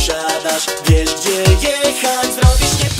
posiadasz Wiesz gdzie jechać, zrobisz nie